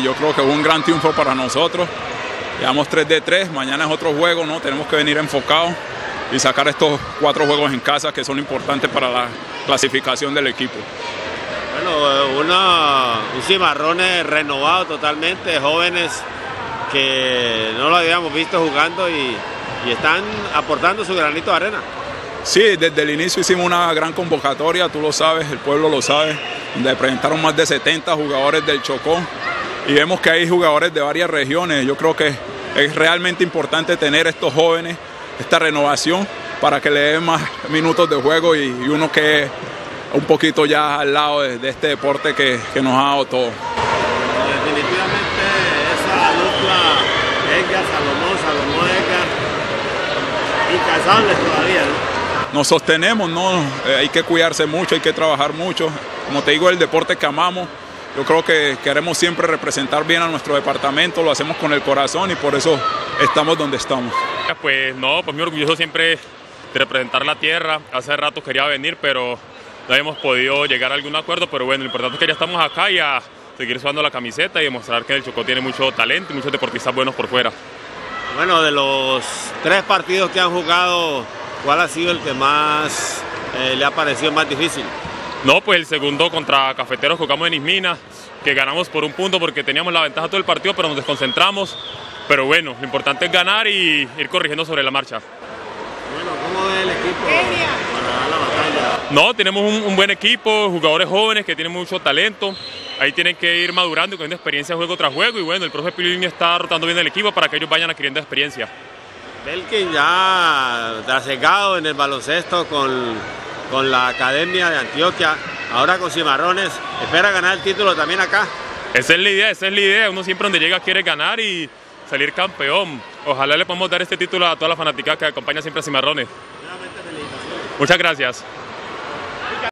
Yo creo que fue un gran triunfo para nosotros. Llevamos 3 de 3, mañana es otro juego, ¿no? Tenemos que venir enfocados y sacar estos cuatro juegos en casa que son importantes para la clasificación del equipo. Bueno, una, un cimarrones renovado totalmente, jóvenes que no lo habíamos visto jugando y, y están aportando su granito de arena. Sí, desde el inicio hicimos una gran convocatoria, tú lo sabes, el pueblo lo sabe, donde presentaron más de 70 jugadores del Chocó y vemos que hay jugadores de varias regiones. Yo creo que es realmente importante tener estos jóvenes, esta renovación, para que le den más minutos de juego y, y uno que un poquito ya al lado de, de este deporte que, que, nos ha dado todo. Definitivamente esa dupla Edgar, Salomón, Salomón Edgar, incansables todavía, ¿no? Nos sostenemos, ¿no? Eh, hay que cuidarse mucho, hay que trabajar mucho. Como te digo, el deporte que amamos, yo creo que queremos siempre representar bien a nuestro departamento, lo hacemos con el corazón y por eso estamos donde estamos. Pues no, pues muy orgulloso siempre de representar la tierra. Hace rato quería venir, pero no hemos podido llegar a algún acuerdo, pero bueno, lo importante es que ya estamos acá y a seguir sudando la camiseta y demostrar que el Chocó tiene mucho talento y muchos deportistas buenos por fuera. Bueno, de los tres partidos que han jugado, ¿cuál ha sido el que más eh, le ha parecido más difícil? No, pues el segundo contra Cafeteros jugamos en Ismina, que ganamos por un punto porque teníamos la ventaja todo el partido, pero nos desconcentramos. Pero bueno, lo importante es ganar y ir corrigiendo sobre la marcha. Bueno, ¿cómo ve el equipo para dar la batalla? No, tenemos un, un, buen equipo, jugadores jóvenes que tienen mucho talento. Ahí tienen que ir madurando y cogiendo experiencia juego tras juego. Y bueno, el profe Pilín está rotando bien el equipo para que ellos vayan adquiriendo experiencia. Belkin ya trasegado en el baloncesto con, con la Academia de Antioquia, ahora con Cimarrones, espera ganar el título también acá. Esa es la idea, esa es la idea. Uno siempre donde llega quiere ganar y salir campeón. Ojalá le podamos dar este título a toda la fanática que acompaña siempre a Cimarrones. Muchas gracias.